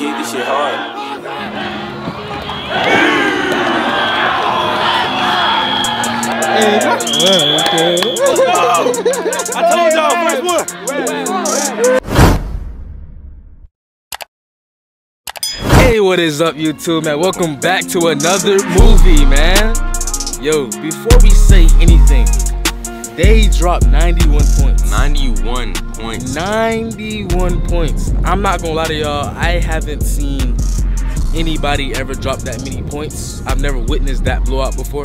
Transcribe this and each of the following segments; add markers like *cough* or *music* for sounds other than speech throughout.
kid. This shit hard. I told y'all, first one. Hey, what is up, YouTube, man? Welcome back to another movie, man. Yo, before we say anything, they dropped 91 points. 91 points. 91 points. I'm not gonna lie to y'all, I haven't seen anybody ever drop that many points. I've never witnessed that blowout before.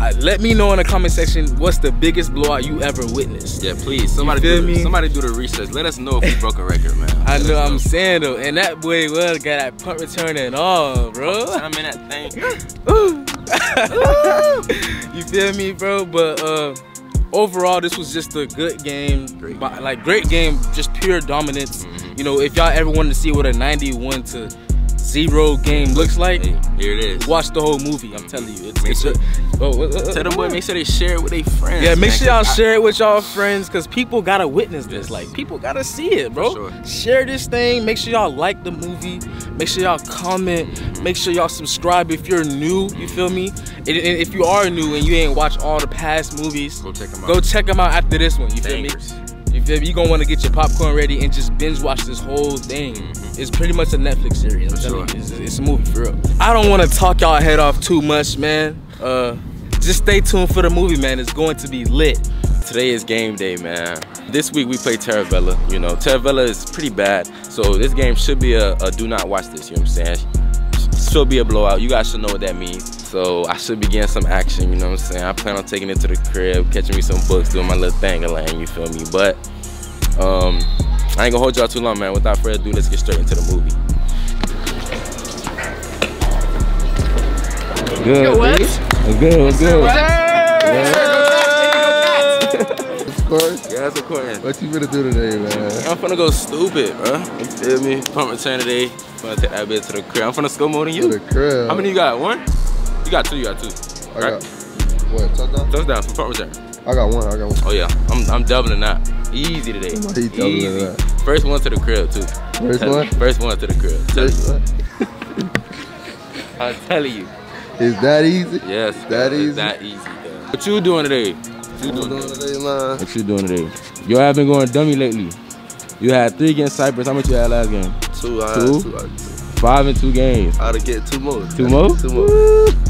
Uh, let me know in the comment section what's the biggest blowout you ever witnessed. Yeah, please. Somebody do me? somebody do the research. Let us know if we broke a record, man. I Let know I'm saying though, and that boy well got that punt return and all, bro. I'm in that thing. *laughs* *laughs* you feel me, bro? But uh, overall, this was just a good game. Great like great game, just pure dominance. Mm-hmm. You know, if y'all ever wanted to see what a 91 to zero game looks like, Hey, here it is. watch the whole movie. I'm telling you, it's, Make it's sure- a, oh, uh, Tell them boy, make sure they share it with their friends. yeah, make man, sure y'all share it with y'all friends because people gotta witness this. Yes. Like, people gotta see it, bro. Sure. Share this thing. Make sure y'all like the movie. Make sure y'all comment. Make sure y'all subscribe if you're new. You feel me? And, and if you are new and you ain't watched all the past movies, Go check them out. go check them out after this one. You feel me? You feel me? You gonna want to get your popcorn ready and just binge watch this whole thing. It's pretty much a Netflix series. I'm telling sure. you, it's, it's a movie for real. I don't want to talk y'all head off too much, man. Uh, just stay tuned for the movie, man. It's going to be lit. Today is game day, man. This week we play Taravella. You know, Taravella is pretty bad, so this game should be a, a do not watch this. You know what I'm saying? Should be a blowout. You guys should know what that means. So I should be getting some action. You know what I'm saying? I plan on taking it to the crib, catching me some books, doing my little thing, You feel me? But um, I ain't gonna hold y'all too long, man. Without further ado, let's get straight into the movie. Good. Yo, what? Good. What's good? Of course. Yeah, that's a question. What you gonna do today, man? I'm finna go stupid, bro. You feel me? Punt return today. Finna take that bitch to the crib. I'm finna score more than you. To you. the crib. How many you got? One? You got two, you got two. I right? got what? Touchdown? Touchdown for punt return. I got one. I got one. Oh yeah, I'm I'm doubling that. Easy today. He doubling Easy. that. First one to the crib too. First one? First one to the crib. First one. *laughs* I'm telling you. Is that easy? Yes. That easy? That easy. Though. What you doing today? What you doing doing today? man? What you doing today? Yo, I've been going dummy lately. You had three against Cypress. How much you had last game? Two. I Two? Two. I two. Five and two games. I had to get two more. Two more? Two more.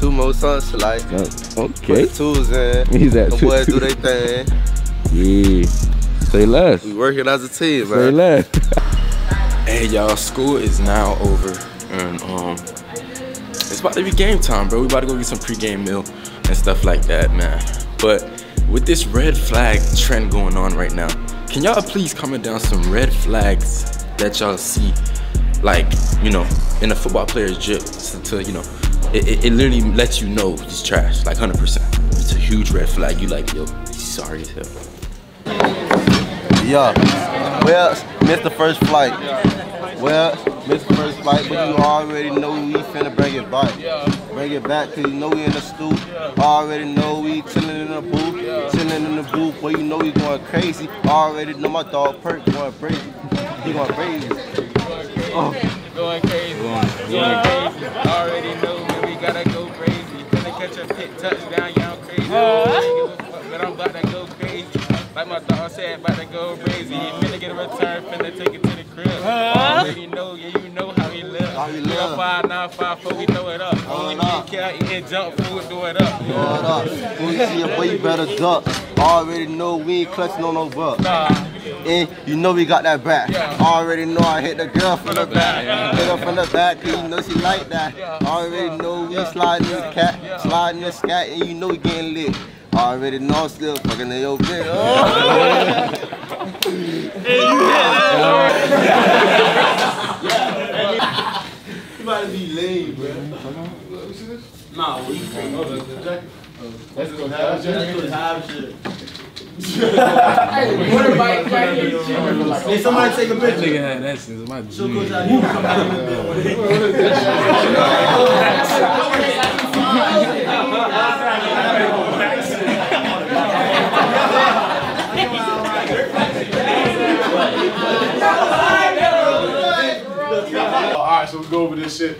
Two more sons like. Oh, Put Okay. the tools in. *laughs* He's at The two. boys do their thing. Yeah. Say less. We working as a team, Say man. less. *laughs* hey y'all, school is now over, and um, it's about to be game time, bro. We about to go get some pregame meal and stuff like that, man. But with this red flag trend going on right now, can y'all please comment down some red flags that y'all see, like you know, in a football player's drip, so to you know, it, it, it literally lets you know it's trash, like 100%. It's a huge red flag. You like, yo, he's sorry as hell. Yeah. Well, missed the first flight. Well, missed the first flight, but you already know we finna bring it back. Bring it back, cause you know we in the stoop. Already know we chillin' in the booth. Chillin' in the booth, boy, you know we going crazy. Already know my dog Perk going crazy. He going crazy. Going crazy. Going, crazy. Already know when we gotta go crazy. Finna catch a pit touchdown, y'all crazy. I ain't give a fuck, but I'm about to go crazy. Like my dog said, about to go crazy. Finna get a return, finna take it to the crib. Already know, yeah, you know how he live. How he live. five, nine, five, four, we throw it up. Throw it When up. we get eating junk food, do it up. Hold up. When you see a boy, you better duck. Already know we ain't clutching on no buck. Nah, And you know we got that back. Already know I hit the girl from the back. Hit her from the back cause you know she like that. Already know we sliding in the cat, sliding in the scat, and you know we getting lit. Already know I'm still fucking in your bitch. Oh. Hey, You hit that, You might be lame, bro. Nah, we Let's oh, oh. go have shit. Let's go have shit. Hey, somebody take a picture. Nigga had that since my Coach junior. out here, come *laughs* out here. All right, so we go over this shit.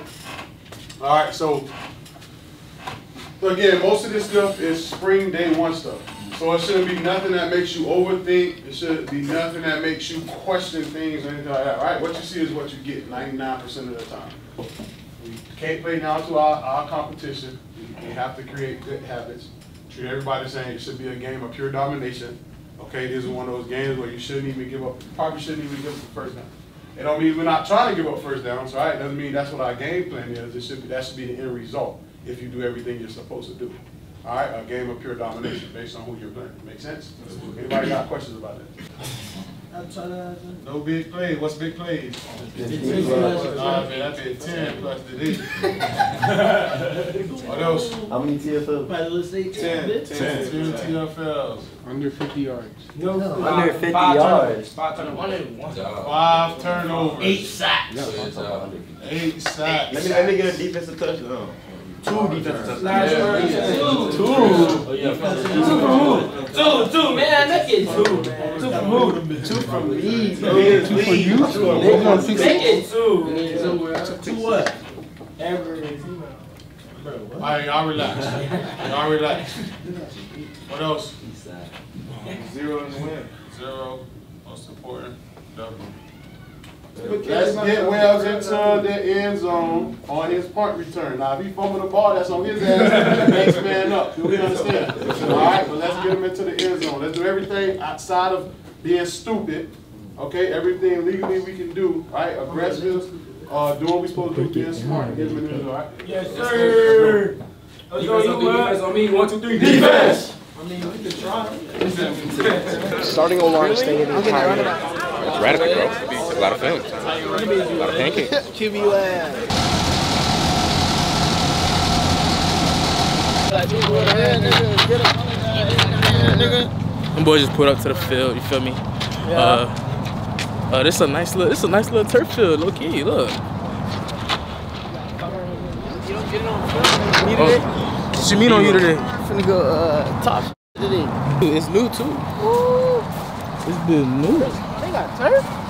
All right, so again, most of this stuff is spring day one stuff. So it shouldn't be nothing that makes you overthink. It shouldn't be nothing that makes you question things or anything like that. All right, what you see is what you get 99% of the time. We can't play now to our, our competition. We have to create good habits. Treat everybody same. It should be a game of pure domination. Okay, this is one of those games where you shouldn't even give up, probably shouldn't even give up the first down. It don't mean we're not trying to give up first downs, right? It doesn't mean that's what our game plan is. It should be, that should be the end result if you do everything you're supposed to do. All right, a game of pure domination based on who you're playing. Make sense? Anybody got questions about that? No big plays. What's big plays? Nah, man, that's been ten plus the D. What else? How many TFL? Ten. Ten. Two TFLs. Under 50 yards. No, no. Under 50 yards. Turnovers. Five turnovers. Eight sacks. Eight sacks. Let me, let me get a defensive touchdown. Two defensive touchdowns. Oh, two, two, man, make it two. Two from who? Two from me. Two for you? Make it two. Two what? All right, y'all relax. Y'all relax. What else? Zero and win. Zero. Most important. W. Let's get Wells into the end zone on his punt return. Now, if he fumbled the ball, that's on his ass. *laughs* Next man up. Do we understand? All right, but let's get him into the end zone. Let's do everything outside of being stupid. Okay, everything legally we can do. All right, aggressive, uh, doing what we supposed to do, being smart. Get him in the end zone. All right. Yes, sir. Defense on me, defense on me. One, two, three. Defense. I mean, we can try. Starting O line, staying in the entire It's radical, bro. It's a lot of film. A lot of pancakes. QB. Them boys just put up to the field. You feel me? Uh, uh, this a nice little, this a nice little turf field. Look, key, look. Oh, what you mean on you today? I'm Finna go uh, top today. It's new too. It's been new. They got turf?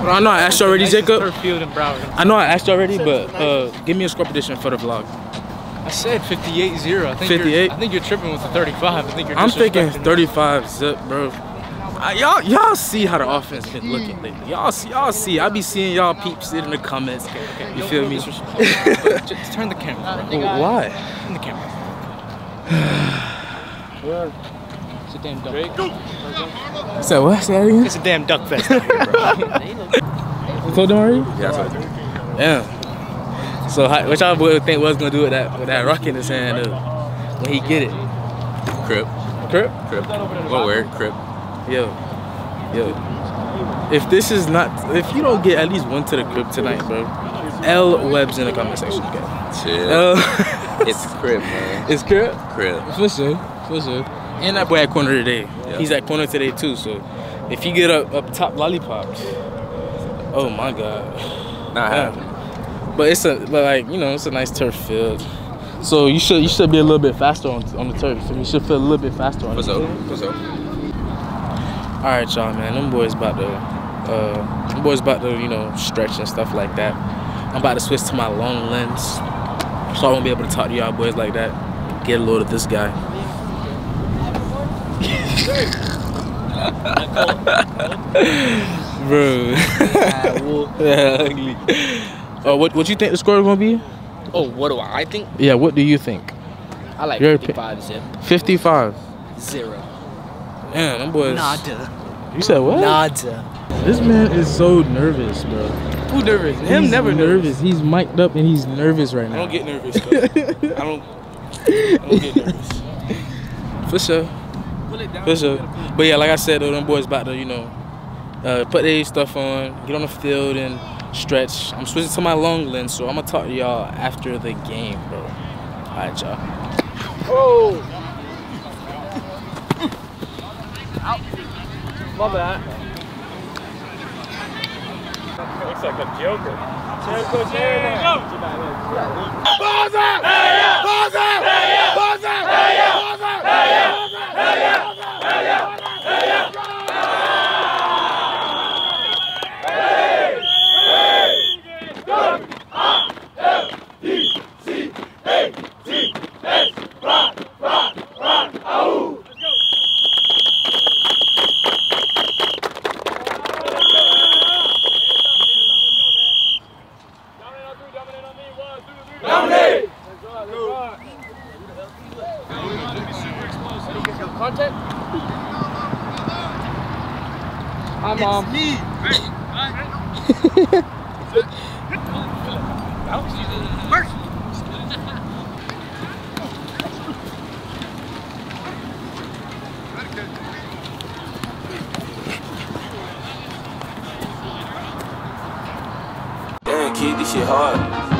Bro, I know I asked you already, Jacob. Field in Broward. I know I asked you already, but uh, give me a score prediction for the vlog. I said 58-0. I think 58? I think you're tripping with the 35. I think you're I'm thinking 35 zip, bro. Y'all, y'all see how the offense been looking lately. Y'all see, y'all see. I be seeing y'all peeps in the comments. You feel me? *laughs* Just turn the camera. Bro. Why? Turn the camera. *sighs* It's a damn duck. Say what? Say that again? It's a damn duck fest out here, bro. *laughs* You told them already? Yeah, that's what I do. Yeah. So how, what y'all would think was gonna do with that with that rock in his hand uh, when he get it? Crip. Crip? Crip. One word. Crip. Yo, yo. If this is not, if you don't get at least one to the crib tonight, bro, L Web's in the comment section. Okay. Chill. L. *laughs* It's crib, man. it's crib. Crib. For sure, for sure. And that boy at corner today. Yeah. He's at corner today too. So if you get up up top lollipops, oh my god. Not Yeah. happening. But it's a but like you know it's a nice turf field. So you should you should be a little bit faster on on the turf. So you should feel a little bit faster on What's it. up? What's up? All right, y'all, man. Them boys about to, uh, them boys about to, you know, stretch and stuff like that. I'm about to switch to my long lens, so I won't be able to talk to y'all boys like that. Get a load of this guy. *laughs* Bro. yeah, *laughs* ugly. Uh, what what you think the score is gonna be? Oh, what do I think? Yeah, what do you think? I like Your 55 zip. 55. Zero. Damn, them boys. Nada. You said what? Nada. This man is so nervous, bro. Who nervous? Him He's never nervous. nervous. He's mic'd up and he's nervous right now. I now. don't get nervous. though. I don't. I don't get nervous. *laughs* For sure. For sure. But yeah, like I said, though, them boys about to, you know, uh, put their stuff on, get on the field and stretch. I'm switching to my long lens, so I'm gonna talk to y'all after the game, bro. All right, y'all. Oh. *laughs* My bad. Looks like a joker. basketball. kid, this shit hard.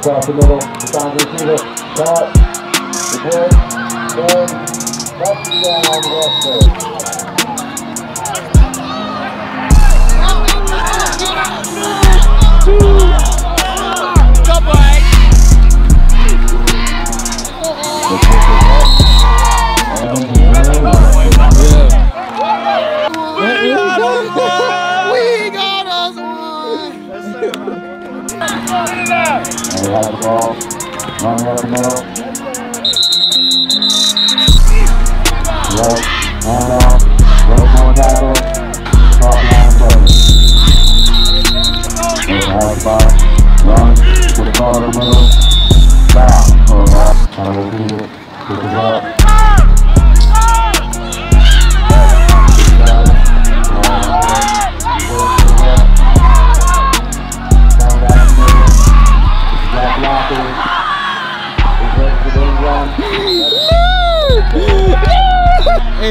Across the middle, Hassan receiver, shot, the good, good, touchdown, Western. They have the ball. Running up the middle. Right. Hand off. Right more tackle. Top line play. They have the ball. Run. Put the ball in the middle. Foul. Alright. Kind of.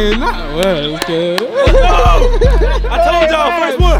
well, okay. No! I told y'all, first one.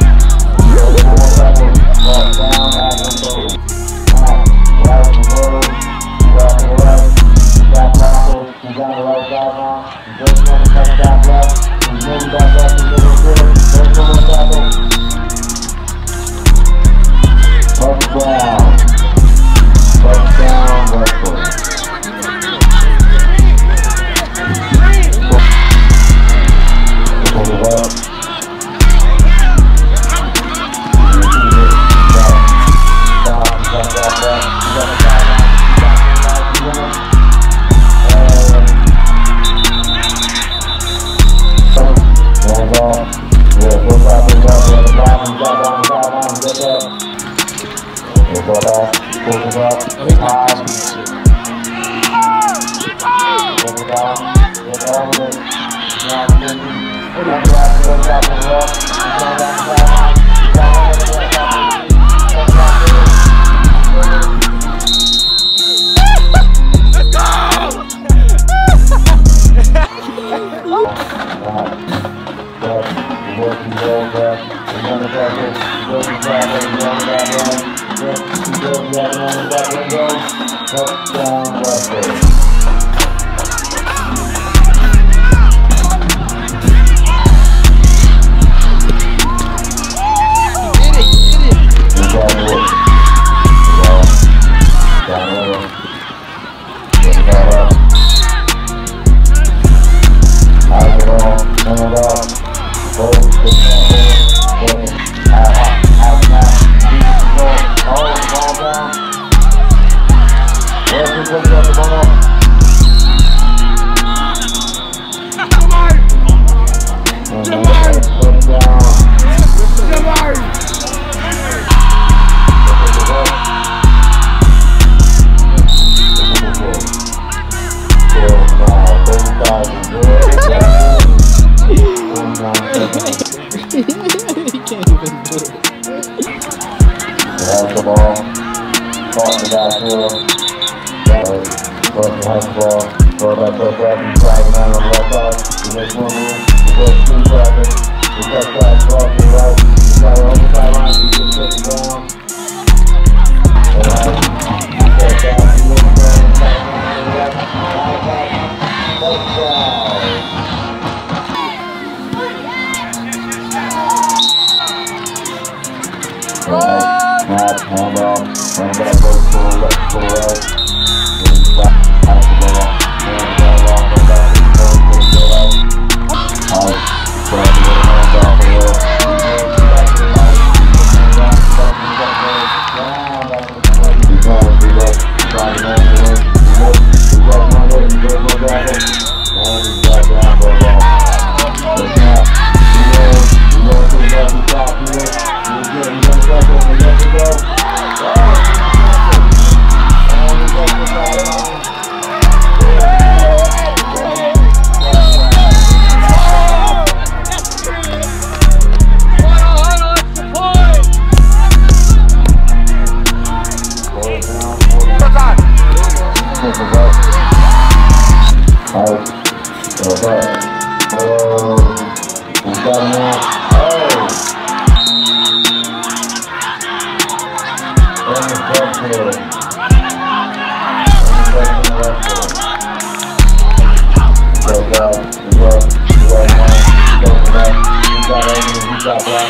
off, hand back, go to the left, sniffing up. Alright. What's up? Whoa. Oh! Let me fuck here. Got it, you got black,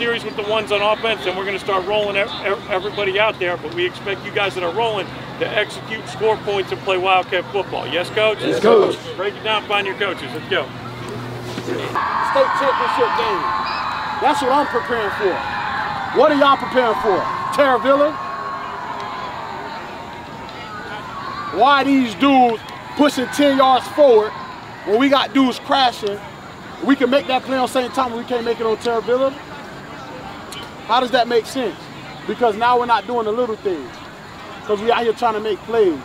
series with the ones on offense, and we're going to start rolling ev- ev- everybody out there. But we expect you guys that are rolling to execute, score points, and play Wildcat football. Yes, coach. Yes, coach. Break it down. Find your coaches. Let's go. state championship game. That's what I'm preparing for. What are y'all preparing for? Taravella? Why these dudes pushing 10 yards forward when we got dudes crashing? We can make that play on St. Thomas, we can't make it on Taravella? How does that make sense? Because now we're not doing the little things. Because we out here trying to make plays.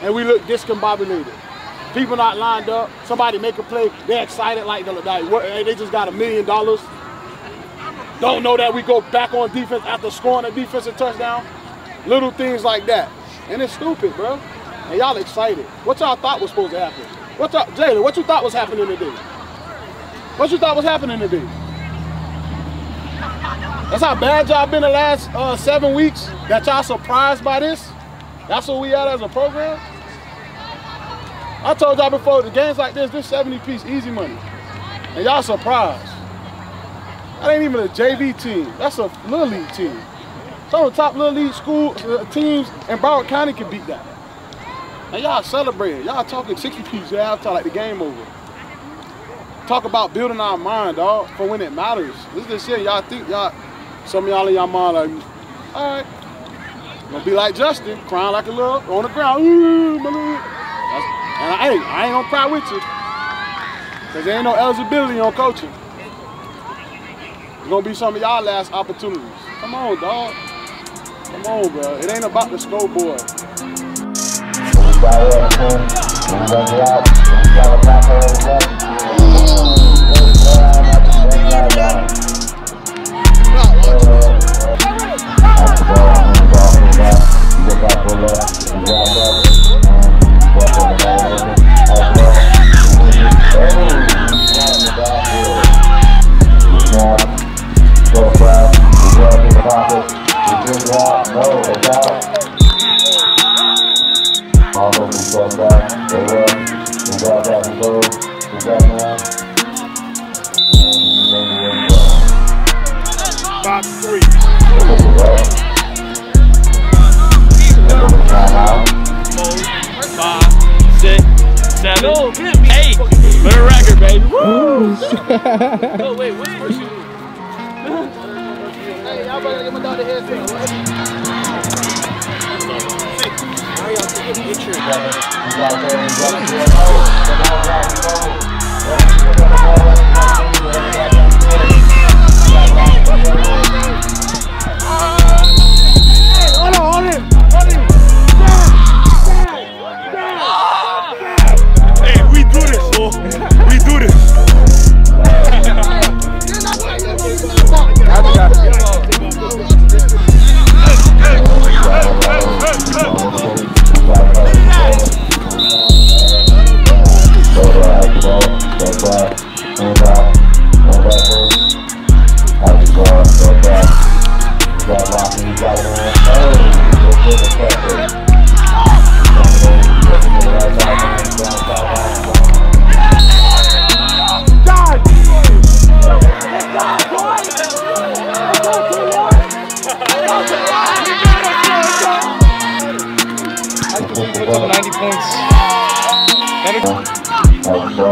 And we look discombobulated. People not lined up. Somebody make a play. They're excited like, like they just got a million dollars. Don't know that we go back on defense after scoring a defensive touchdown. Little things like that. And it's stupid, bro. And y'all excited. What y'all thought was supposed to happen? What Jalen, what you thought was happening today? What you thought was happening today? That's how bad y'all been the last uh, seven weeks? That y'all surprised by this? That's what we at as a program? I told y'all before, the games like this, this 70 piece easy money. And y'all surprised. That ain't even a JV team. That's a Little League team. Some of the top Little League school uh, teams in Broward County can beat that. And y'all celebrating. Y'all talking 60 piece at halftime like the game over. Talk about building our mind, dog, for when it matters. This is the shit y'all think y'all, some of y'all in y'all mind like, all right. Gonna be like Justin, crying like a little on the ground. Ooh, my. That's, and I ain't, I ain't gonna cry with you. Cause there ain't no eligibility on coaching. It's gonna be some of y'all last opportunities. Come on, dog. Come on, bro. It ain't about the scoreboard. Fire up, Five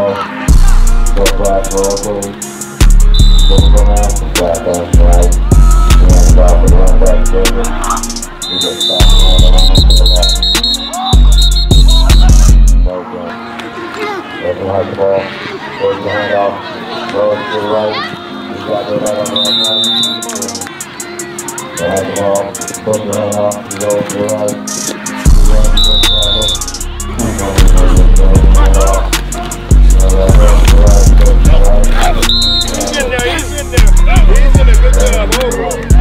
go black vocals, go to black right. You just stop and run around Left and right ball, goes to hand off, throws to the right, you got the right on the right. Right ball, goes to hand off, throws to the right, you run the right. On, come on. He's in there. He's in there. He's in a good job. Over.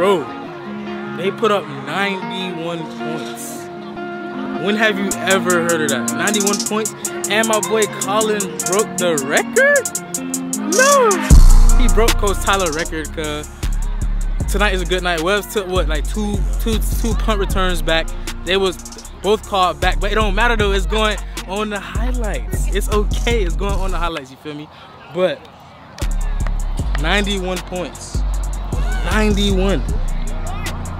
Bro, they put up 91 points. When have you ever heard of that? 91 points? And my boy Colin broke the record? No! He broke Coach Tyler record because tonight is a good night. Webs took what, like two, two, two punt returns back. They was both called back, but it don't matter though. It's going on the highlights. It's okay. It's going on the highlights. You feel me? But 91 points. 91.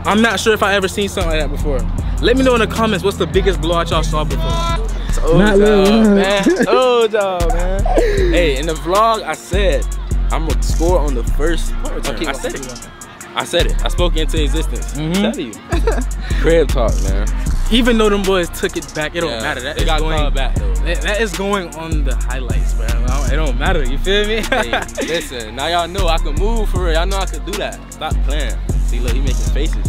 I'm not sure if I ever seen something like that before. Let me know in the comments what's the biggest blowout y'all saw before. Not little, job, not man. *laughs* Old job, man. hey, in the vlog, I said I'm gonna score on the first return. I said it. I said it. I spoke into existence. Mm-hmm. I'm telling you. Crib talk, man. Even though them boys took it back, it don't matter. That they got going back, though. That, is going on the highlights, bro. It don't matter. You feel me? hey, listen, now y'all know I can move for real. Y'all know I could do that. Stop playing. See, look, he making faces.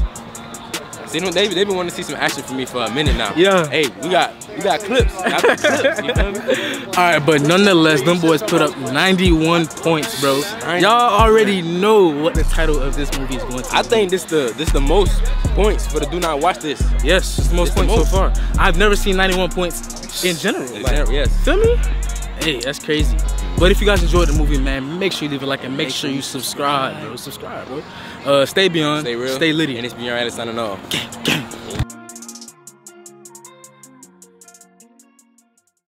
Don't. They they been wanting to see some action from me for a minute now. Yeah. Hey, we got we got clips. Got clips. You feel me? *laughs* All right, but nonetheless, them boys put up 91 points, bro. Y'all already know what the title of this movie is going to. I think this the this the most points for the do not watch this. Yes, it's the most It's the points most. so far. I've never seen 91 points in general. In like, general, yes. Feel me? Hey, that's crazy. But if you guys enjoyed the movie, man, make sure you leave a like and make sure you subscribe, bro. Subscribe, bro. Uh, stay beyond. Stay real. Stay litty. And it's beyond signing off. Gang.